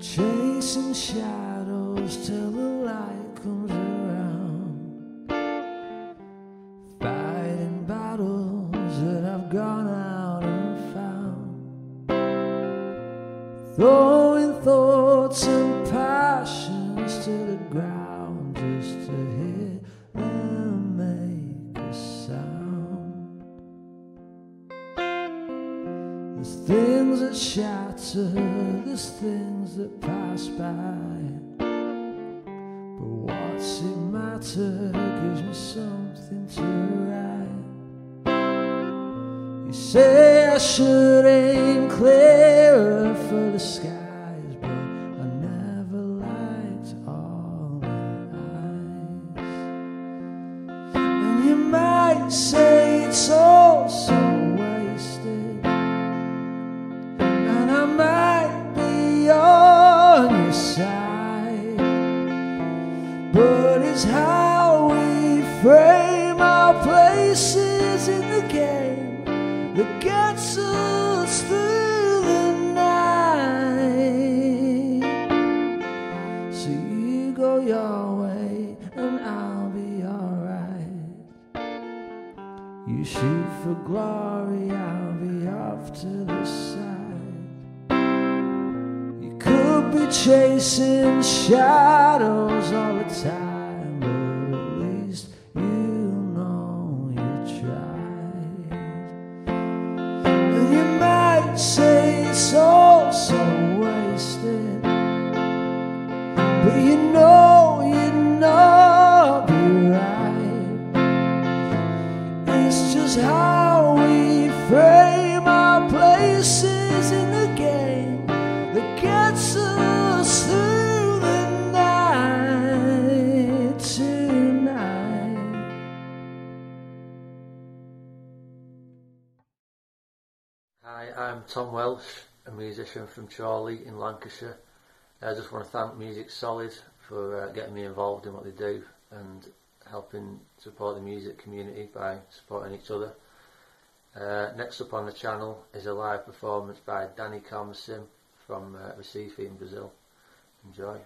Chasing shadows till the light comes around. Fighting battles that I've gone out and found. Throwing thoughts and passions things that shatter, there's things that pass by. But what's it matter gives me something to write. You say I should aim clearer for the skies, but I never liked all the. And you might say frame our places in the game that gets us through the night. So you go your way and I'll be alright. You shoot for glory, I'll be off to the side. You could be chasing shadows all the time, say so Hi, I'm Tom Welsh, a musician from Chorley in Lancashire. I just want to thank Music Solid for uh, getting me involved in what they do and helping support the music community by supporting each other. Uh, next up on the channel is a live performance by Dani Carmesim from uh, Recife in Brazil. Enjoy.